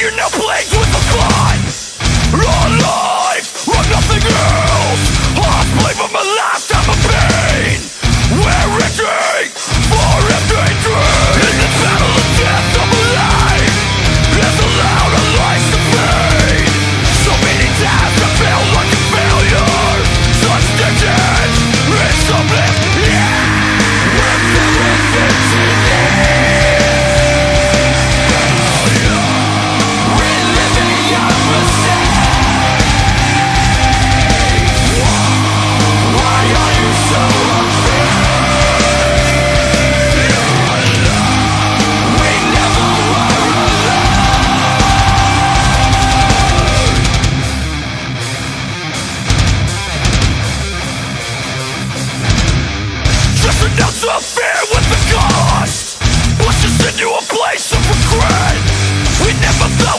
You're now plagued with the thought affair with the ghost Pushes into a place of regret. We never thought